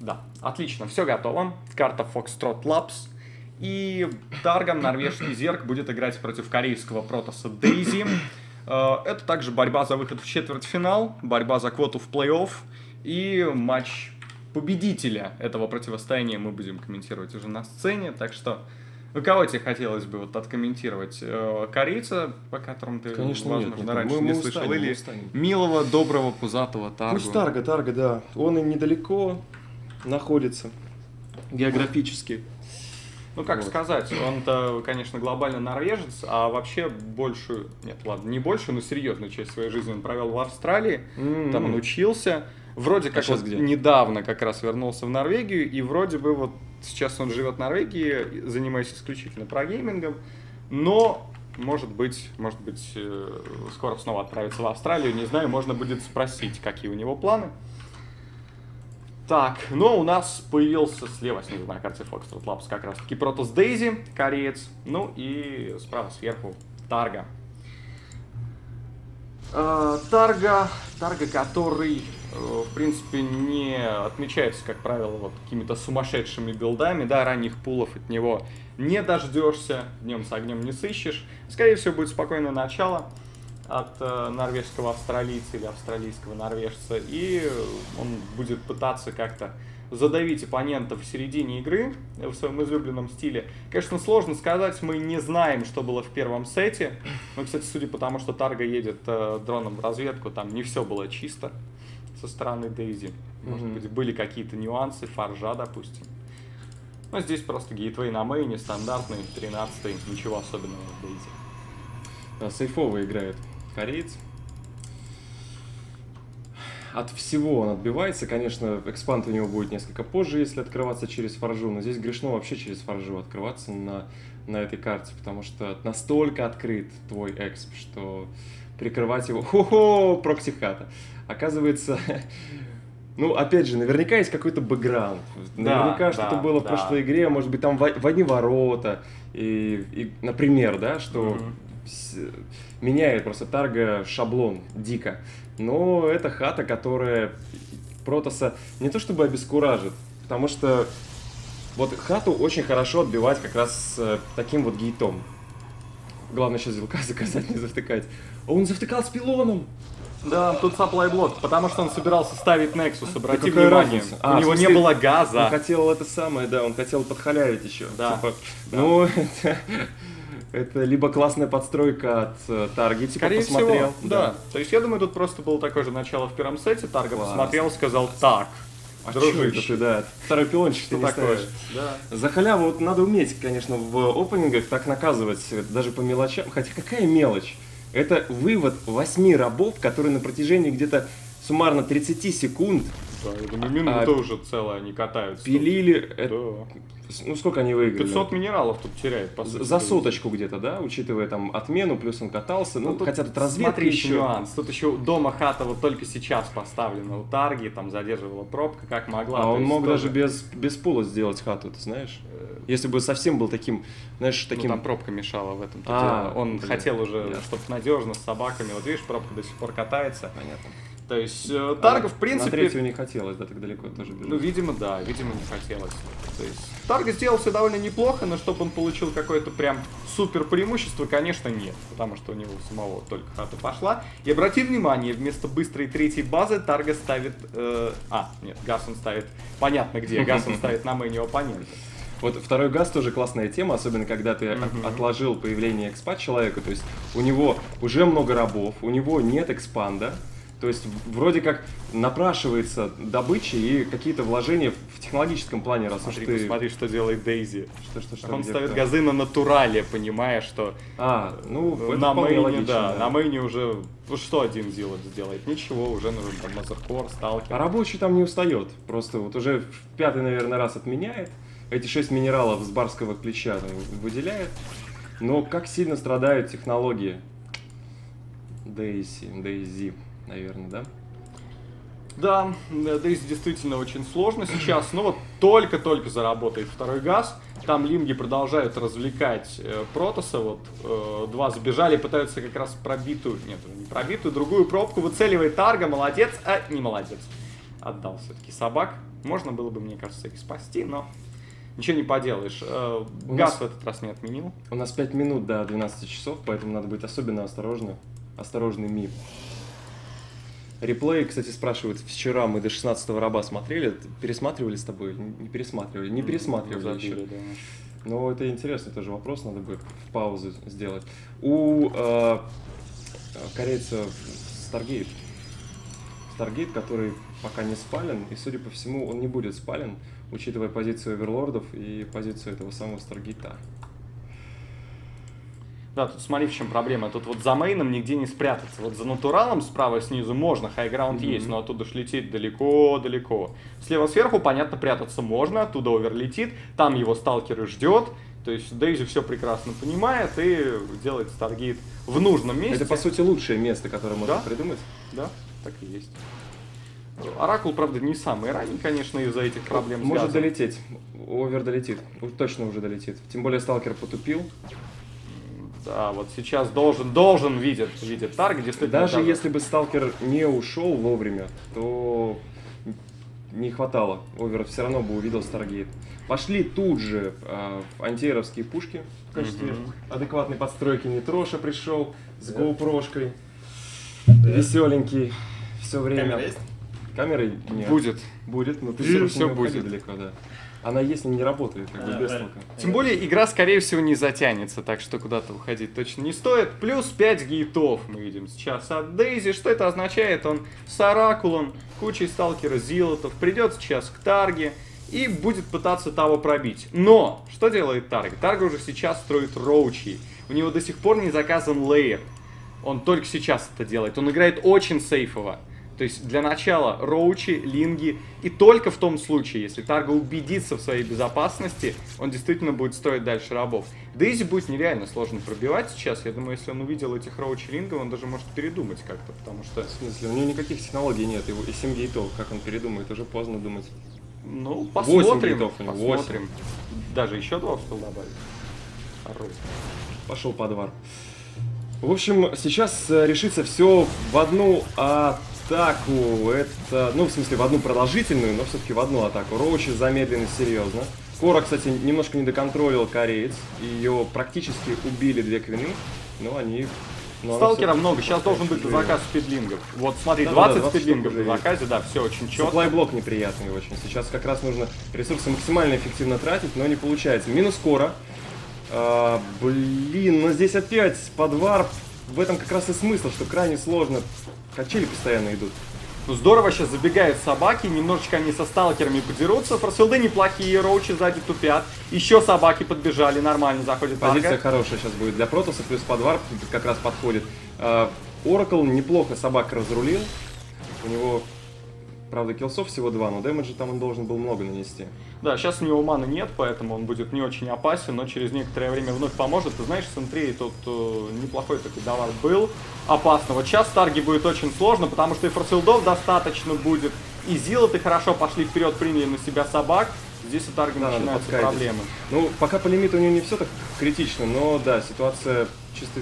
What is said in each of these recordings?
Да, отлично, все готово. Карта Foxtrot Labs. И Тарган, норвежский Зерк, будет играть против корейского протоса Дейзи. Э, это также борьба за выход в четвертьфинал, борьба за квоту в плей-офф и матч победителя этого противостояния мы будем комментировать уже на сцене. Так что у кого тебе хотелось бы вот откомментировать? Э, корейца, по которому ты, Конечно, возможно, нет, нет, раньше мы- не мы слышал, устанем, или устанем. милого, доброго, пузатого Таргу? Пусть Тарга, Тарга, да. Он и недалеко находится географически. Ну, как Вот. сказать, он-то, конечно, глобально норвежец, а вообще большую, нет, ладно, не большую, но серьезную часть своей жизни он провел в Австралии, М. там он учился, вроде как щас вот где? недавно как раз вернулся в Норвегию, и вроде бы вот сейчас он живет в Норвегии, занимаясь исключительно прогеймингом, но может быть, может быть, э, скоро снова отправится в Австралию, не знаю, можно будет спросить, какие у него планы. Так, но у нас появился слева снизу на карте Foxtrot Labs как раз таки Протос Дейзи, кореец, ну и справа сверху Тарга. Э, Тарга, Тарга, который, э, в принципе, не отмечается, как правило, вот какими-то сумасшедшими билдами, да, ранних пулов от него не дождешься, днем с огнем не сыщешь. Скорее всего, будет спокойное начало от э, норвежского австралийца или австралийского норвежца, и он будет пытаться как-то задавить оппонента в середине игры в своем излюбленном стиле. Конечно, сложно сказать, мы не знаем, что было в первом сете. Но, кстати, судя по тому, что Тарга едет э, дроном в разведку, там не все было чисто со стороны Дейзи. Может Мгм. быть, были какие-то нюансы, фаржа, допустим. Но здесь просто гейтвей на мейне, стандартный, 13 ничего особенного в Дейзи. А, Сейфово играет кореец. От всего он отбивается. Конечно, экспант у него будет несколько позже, если открываться через форжу. Но здесь грешно вообще через форжу открываться на, на этой карте, потому что настолько открыт твой эксп, что прикрывать его... Хо-хо, проксихата. Оказывается, ну, опять же, наверняка есть какой-то бэкграунд. Да, Наверняка что-то да, было в да. прошлой игре, может быть, там в, в одни ворота. И, и, например, да, что Мгм. Меняет просто Тарга шаблон дико. Но это хата, которая Протоса не то чтобы обескуражит, потому что вот хату очень хорошо отбивать как раз с э, таким вот гейтом. Главное сейчас зелка заказать, не завтыкать. А он завтыкал с пилоном! Да, тут supply блок, потому что он собирался ставить Nexus, обрати внимание. разница? У А, в него не смысле, было Он газа. хотел это самое, да, он хотел подхалявить еще. Да, Типа, да. Ну, это, либо классная подстройка от э, Тарги, типа, Скорее посмотрел. всего, да. То есть я думаю, тут просто было такое же начало в первом сете. Тарга Класс. посмотрел, сказал так. А дружище, ты, да? Второй пилончик что ты такое? ставишь. Да. За халяву вот надо уметь, конечно, в опенингах так наказывать, э, даже по мелочам. Хотя какая мелочь? Это вывод восьми рабов, которые на протяжении где-то суммарно 30 секунд Да, я думаю, минута А, уже целая, они катаются. пилили... э, Да. Ну, сколько они выиграли? 500 минералов тут теряет, по сути. За соточку где-то, да, учитывая там отмену, плюс он катался. Ну, тут хотя тут разведка Смотри, еще нюанс. Тут еще дома хата вот только сейчас поставлена у Тарги, там задерживала пробка, как могла. А То он мог тоже, даже без, без пола сделать хату, ты знаешь? Если бы совсем был таким, знаешь, ну, таким... там пробка мешала в этом А, дело. Он блин, хотел уже, чтобы надежно с собаками. Вот видишь, пробка до сих пор катается. Понятно. То есть э, Тарга, в На принципе, третью не хотелось, да, так далеко тоже бежать. Ну, видимо, да, видимо, не хотелось. То есть Тарга сделал все довольно неплохо, но чтобы он получил какое-то прям супер преимущество, конечно, нет. Потому что у него самого только хата пошла. И обрати внимание, вместо быстрой третьей базы Тарга ставит... э, а, нет, газ он ставит... Понятно где. Газ он ставит на мэне оппонента. Вот второй газ тоже классная тема, особенно когда ты Мгм. отложил появление экспа человека, то есть у него уже много рабов, у него нет экспанда, то есть вроде как напрашивается добыча и какие-то вложения в технологическом плане, раз Смотри, уж ты... посмотри, что делает Дейзи. Что, что, что, Он ставит газы на натурале, понимая, что А, ну, это на мейне, логично, да, да. на мейне уже... Ну, что один Зилот сделает? Ничего, уже нужен там Мазеркор, Сталкер. А рабочий там не устает. Просто вот уже в пятый, наверное, раз отменяет. Эти шесть минералов с барского плеча там выделяет. Но как сильно страдают технологии. Дейси, Дейзи, наверное, да? Да, Дейзи действительно очень сложно сейчас. Ну вот только-только заработает второй газ. Там лимги продолжают развлекать э, Протоса. Вот э, два забежали, пытаются как раз пробитую, нет, не пробитую, другую пробку выцеливает Тарга. Молодец, а не молодец. отдал все-таки собак. Можно было бы, мне кажется, их спасти, но ничего не поделаешь. Э, У Газ нас- в этот раз не отменил. У нас 5 минут до 12 часов, поэтому надо быть особенно осторожны. Осторожными. Реплей, кстати, спрашивают, вчера мы до 16 раба смотрели, пересматривали с тобой? Не пересматривали, не пересматривали Забили, еще. да. Ну, это интересный тоже вопрос, надо будет в паузу сделать. У э, корейца Stargate. Stargate, который пока не спален, и, судя по всему, он не будет спален, учитывая позицию оверлордов и позицию этого самого Старгейта. Да, тут смотри, в чем проблема. Тут вот за мейном нигде не спрятаться. Вот за натуралом справа снизу можно, хайграунд Мгм. есть, но оттуда ж лететь далеко-далеко. Слева сверху, понятно, прятаться можно, оттуда овер летит, там его сталкеры ждет. То есть Дейзи все прекрасно понимает и делает Старгейт в нужном месте. Это, по сути, лучшее место, которое можно Да? придумать. Да, так и есть. Оракул, правда, не самый ранний, конечно, из-за этих проблем Может долететь. Овер долетит. Точно уже долетит. Тем более Сталкер потупил. Да, вот сейчас должен, должен видит, видит таргет, действительно. Даже даже- если бы Сталкер не ушел вовремя, то не хватало. Овер все равно бы увидел Старгейт. Пошли тут же э, антиэровские пушки в качестве Мгм. адекватной подстройки. Нитроша пришел с GoPro-шкой. Веселенький все время. Камера есть? Камеры нет. Будет. Будет, но ты все, уходи будет. далеко, да. Она но не работает, как бы без толка. Тем более игра, скорее всего, не затянется, так что куда-то уходить точно не стоит. Плюс 5 гейтов мы видим сейчас от Дейзи. Что это означает? Он с Оракулом, кучей сталкера Зилотов, придет сейчас к Тарге и будет пытаться того пробить. Но, что делает Тарг? Тарга уже сейчас строит роучи. У него до сих пор не заказан лейер. Он только сейчас это делает. Он играет очень сейфово. То есть для начала роучи, линги, и только в том случае, если Тарга убедится в своей безопасности, он действительно будет строить дальше рабов. Дейзи будет нереально сложно пробивать сейчас. Я думаю, если он увидел этих роучи лингов, он даже может передумать как-то, потому что, В смысле, у него никаких технологий нет, его и 7 гейтов, как он передумает, уже поздно думать. ну, посмотрим. гейтов у него, посмотрим. Даже еще два успел добавить. Хорош. Пошел по двор. В общем, сейчас э, решится все в одну атаку. Это, ну, в смысле, в одну продолжительную, но все-таки в одну атаку. Роучи замедлены серьезно. Кора, кстати, немножко не доконтролил кореец. Ее практически убили две квины, но они... но Сталкера много, сейчас должен быть заказ спидлингов. Вот смотри, Да-да-да, 20 20 спидлингов есть. заказе, да, все очень четко. Supply блок неприятный очень. Сейчас как раз нужно ресурсы максимально эффективно тратить, но не получается. Минус кора. А, блин, но здесь опять подвар. В этом как раз и смысл, что крайне сложно. Качели постоянно идут. Ну, здорово сейчас забегают собаки, немножечко они со сталкерами подерутся. Форсилды неплохие, роучи сзади тупят. Еще собаки подбежали, нормально заходит Позиция хорошая сейчас будет для Протоса, плюс подвар как раз подходит. Оракл неплохо собак разрулил. У него, правда, килсов всего два, но дэмэджа там он должен был много нанести. Да, сейчас у него маны нет, поэтому он будет не очень опасен, но через некоторое время вновь поможет. Ты знаешь, с Интрией тут э, неплохой такой давар был. Опасно. Вот сейчас Тарги будет очень сложно, потому что и форсилдов достаточно будет. И Зилоты хорошо пошли вперед, приняли на себя собак. Здесь у Тарги Да, начинаются проблемы. Ну, пока по лимиту у него не все так критично, но да, ситуация чисто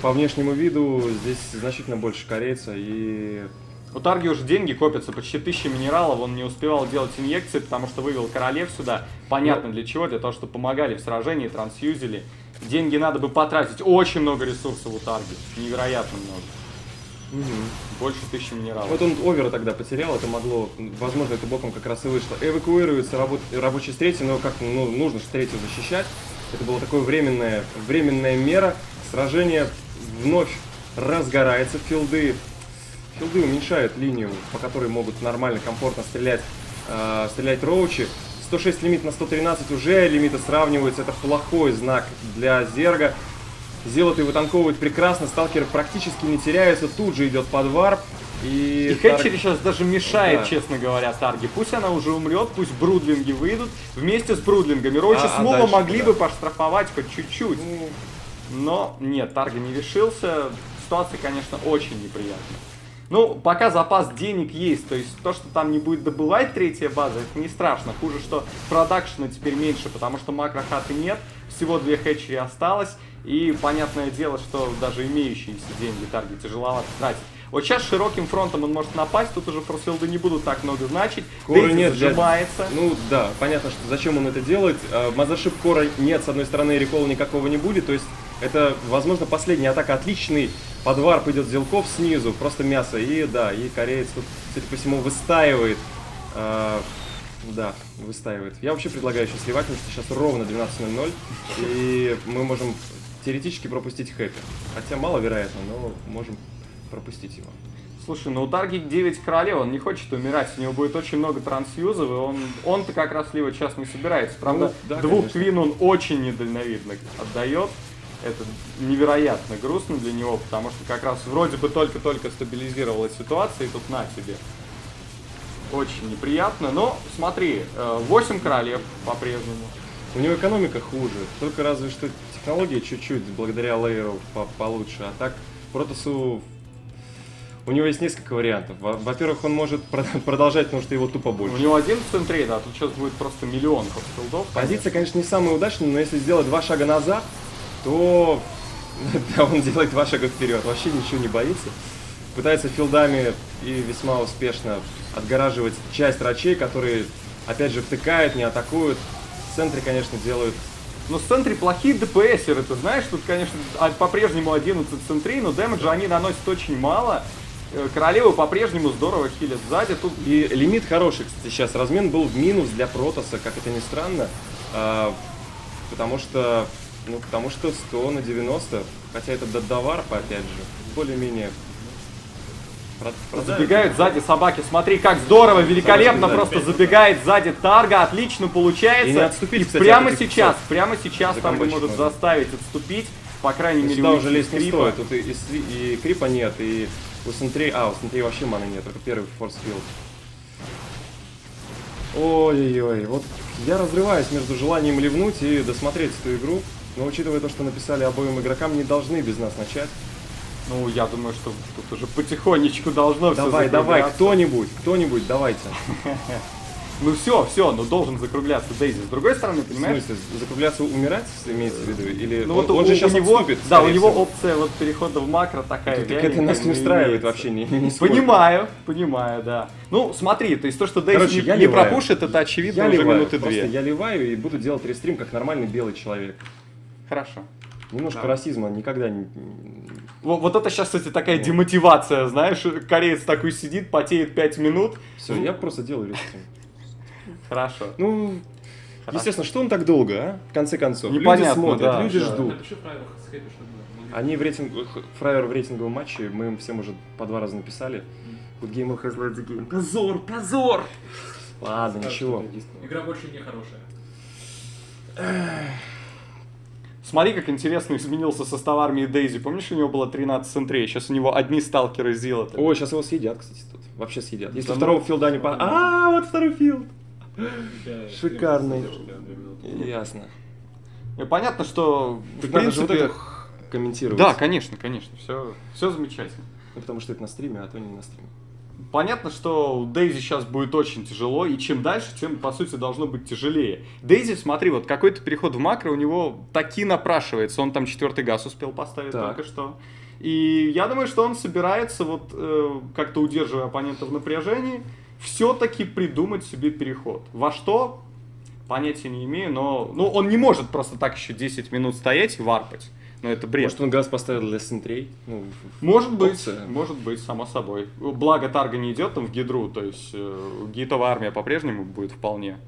по внешнему виду здесь значительно больше корейца и У Тарги уже деньги копятся, почти 1000 минералов, он не успевал делать инъекции, потому что вывел королев сюда. Понятно для чего, для того, чтобы помогали в сражении, трансюзили. Деньги надо бы потратить, очень много ресурсов у Тарги, невероятно много. Больше 1000 минералов. вот он овера тогда потерял, это могло, возможно, это боком как раз и вышло. Эвакуируется рабо- рабочий с третьей, но как ну, нужно же третью защищать. Это была такое временная, временная мера. Сражение вновь разгорается, филды Филды уменьшают линию, по которой могут нормально, комфортно стрелять, э, стрелять роучи. 106 лимит на 113 уже лимиты сравниваются. Это плохой знак для Зерга. Зелоты вытанковывают прекрасно, сталкеры практически не теряются. Тут же идет подвар. И, И Хэтчери сейчас даже мешает, Да. честно говоря, Тарги. Пусть она уже умрет, пусть брудлинги выйдут. Вместе с брудлингами Ройчи А- а снова дальше могли куда? бы поштрафовать хоть чуть-чуть. Ну, Но нет, Тарга не решился. Ситуация, конечно, очень неприятная. Ну, пока запас денег есть, то есть то, что там не будет добывать третья база, это не страшно. Хуже, что продакшена теперь меньше, потому что макрохаты нет, всего две хэтчери осталось, и понятное дело, что даже имеющиеся деньги Тарги тяжеловато тратить. Вот сейчас широким фронтом он может напасть, тут уже форсфилды не будут так много значить. Дейзи нет, для- зажимается. Ну да, понятно, что зачем он это делает. А, Мазершип Кора нет, с одной стороны, рекола никакого не будет. То есть это, возможно, последняя атака. Отличный подвар пойдет Зелков снизу, просто мясо. И да, и кореец тут, судя по всему, выстаивает. А, да, выстаивает. Я вообще предлагаю еще сливать, потому что сейчас ровно 12.00. И мы можем теоретически пропустить хэппи. Хотя маловероятно, но можем пропустить его. Слушай, ну у Тарги 9 королев, он не хочет умирать, у него будет очень много трансюзов, и он, он-то как раз сливать сейчас не собирается. Правда, Ну, да, двух конечно. квин он очень недальновидно отдает. Это невероятно грустно для него, потому что как раз вроде бы только-только стабилизировалась ситуация, и тут на тебе. Очень неприятно, но смотри, 8 королев по-прежнему. У него экономика хуже, только разве что технологии чуть-чуть благодаря лейеру по- получше, а так Протасу у него есть несколько вариантов. Во- Во-первых, он может прод- продолжать, потому что его тупо У больше. него один в центре, да, тут сейчас будет просто миллион филдов. Позиция, конечно, не самая удачная, но если сделать два шага назад, то да, он делает два шага вперед, вообще ничего не боится. Пытается филдами и весьма успешно отгораживать часть рачей, которые, опять же, втыкают, не атакуют. В центре, конечно, делают Но в центре плохие ДПСеры, ты знаешь, тут, конечно, а- по-прежнему 11 центрей, но дэмэджа они наносят очень мало. Э, Королевы по-прежнему здорово хилят сзади. Тут И лимит хороший, кстати, сейчас. Размен был в минус для Протоса, как это ни странно. а, потому что, ну, потому что 100 на 90, хотя это Дадаварп, опять же, более-менее забегают сзади собаки. Смотри, как здорово, великолепно просто сзади. забегает сзади Тарга. Отлично получается. И не отступить, кстати, прямо от сейчас, псов. прямо сейчас комбайчик может можно. заставить отступить. По крайней мере, Сюда уже лезть не стоит. Тут и, и, и крипа нет, и у Сентрей... А, у Сентрей вообще маны нет, только первый форсфилд. Ой-ой-ой, вот я разрываюсь между желанием ливнуть и досмотреть эту игру. Но учитывая то, что написали обоим игрокам, не должны без нас начать. Ну, я думаю, что тут уже потихонечку должно все Давай, давай, кто-нибудь, кто-нибудь, давайте. Ну все, все, ну должен закругляться Дейзи. С другой стороны, В понимаешь? смысле, закругляться, умирать, имеется в виду? Или Ну он, вот он у, же у сейчас него, отступит, да, у него всего. опция вот перехода в макро такая. Так это нас не но устраивает вообще нисколько. Понимаю, понимаю, да. Ну, смотри, то есть то, что Дейзи не, не ливаю. пропушит, это очевидно Я уже ливаю, минуты просто две. я ливаю и буду делать рестрим как нормальный белый человек. Хорошо. Немножко Да. расизма никогда не... Вот, вот это сейчас, кстати, такая Ну. демотивация, знаешь, кореец такой сидит, потеет 5 минут. Все, я просто делаю рестрим. Хорошо. Ну, Хорошо. естественно, что он так долго, а? В конце концов. Непонятно, люди смотрят, да, люди да. ждут. Мы- Они в рейтинг... Фраер в рейтинговом матче, мы им всем уже по два раза написали. Good game has led the game. Позор, позор! Ладно, ничего. Игра больше не хорошая. Смотри, как интересно изменился состав армии Дейзи. Помнишь, у него было 13 центрей? Сейчас у него одни сталкеры Зила. Ой, сейчас его съедят, кстати, тут. Вообще съедят. Если Да второго ну. филда не по... А, вот второй филд! Шикарный. Ясно. И понятно, что в же вот принципе... это х- комментировать. Да, конечно, конечно, все, все замечательно. Ну, потому что это на стриме, а то не на стриме. Понятно, что Дейзи сейчас будет очень тяжело, и чем дальше, тем, по сути, должно быть тяжелее. Дейзи, смотри, вот какой-то переход в макро у него таки напрашивается. Он там четвертый газ успел поставить Так. только что. И я думаю, что он собирается, вот э, как-то удерживая оппонента в напряжении, все-таки придумать себе переход. Во что? Понятия не имею, но ну, он не может просто так еще 10 минут стоять и варпать. Ну, это бред. Может, он газ поставил для сентрей? Ну, Может быть, Опция. может быть, само собой. Благо Тарга не идет там в Гидру, то есть э, гейтовая армия по-прежнему будет вполне.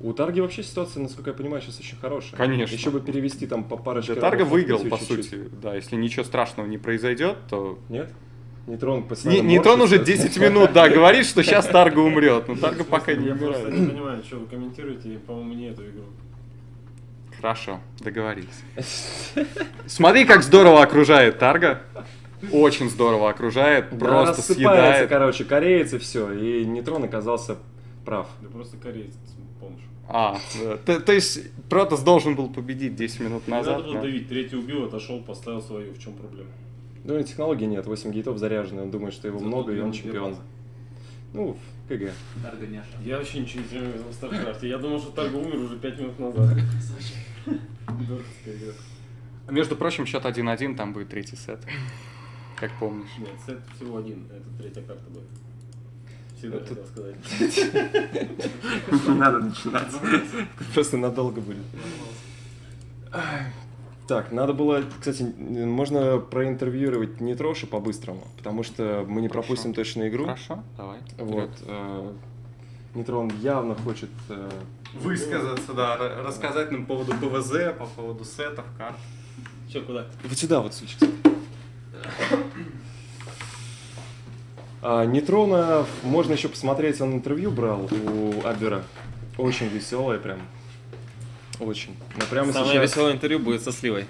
У Тарги вообще ситуация, насколько я понимаю, сейчас очень хорошая. Конечно. Еще бы перевести там по парочке. Да, Тарга выиграл, по чуть-чуть. сути. Да, если ничего страшного не произойдет, то... Нет? Нейтрон Не, постоянно Нейтрон уже морщится. 10 минут, да, говорит, что сейчас Тарга умрет. Но Тарга пока не Я просто умирает. не понимаю, что вы комментируете, по-моему, не эту игру. Хорошо, договорились. Смотри, как здорово окружает Тарга. Очень здорово окружает, Да, просто рассыпается, съедает. короче, кореец и все. И Нейтрон оказался прав. Да просто кореец помнишь. А, да. то, то есть Протас должен был победить 10 минут Не назад. надо было да. давить, третий убил, отошел, поставил свою, в чем проблема? Ну, и технологий нет, 8 гейтов заряжены, он думает, что его Зато много, и он чемпион. Ну, в КГ. Я вообще ничего не знаю в Старкрафте. Я думал, что Тарго умер уже 5 минут назад. Игра. Между прочим, счет 1-1, там будет третий сет. как помнишь. Нет, сет всего один, это третья карта будет. Всегда Это- хотел сказать. Не надо начинать. Просто надолго будет. Так, надо было, кстати, можно проинтервьюировать Нитрошу по-быстрому, потому что мы не Хорошо. пропустим точно игру. Хорошо, давай. Вот. э, Нитрон явно хочет... э, Высказаться, да, ра- рассказать нам по поводу ПВЗ, по поводу сетов, карт. Че, куда? Вот сюда вот, Сучик. А, Нейтрона можно еще посмотреть, он интервью брал у Абера. Очень веселое прям. Очень. Но прямо Самое сейчас веселое интервью будет со Сливой.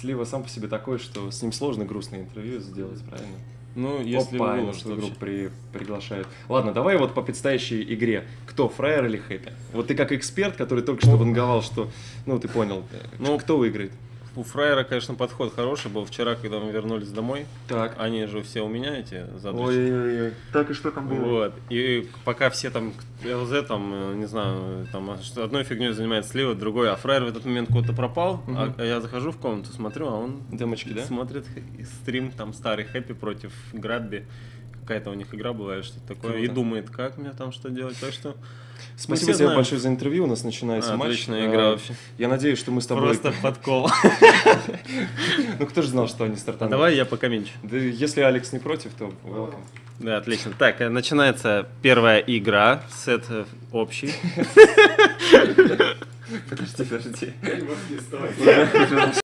Слива сам по себе такой, что с ним сложно грустное интервью сделать, правильно? Ну, если Опа, выложат что игру при, приглашают. Ладно, давай вот по предстоящей игре. Кто, Фраер или Хэппи? Вот ты как эксперт, который только что ванговал, что... Ну, ты понял. Ну, Ну, кто выиграет? У Фраера, конечно, подход хороший был. Вчера, когда мы вернулись домой, Так. они же все у меня, эти задрочки. Ой-ой-ой. Так и что там Вот. И пока все там ЛЗ, там, э, не знаю, там а что- одной фигней занимается слева, другой, а фраер в этот момент куда-то пропал, а- Мгм. а я захожу в комнату, смотрю, а он Демочки, да? смотрит стрим там старый Хэппи против Грабби. Какая-то у них игра была или что-то такое. И Круто. думает, как мне там что делать. Так что Спасибо тебе знаем. большое за интервью. У нас начинается А, матч. отличная А, игра вообще. Я надеюсь, что мы с тобой... просто подкол. Ну, кто же знал, что они А стартанули? давай я покомментю. Да, если Алекс не против, то welcome. Да, отлично. Так, э, начинается первая игра, сет э, общий. Подожди, подожди.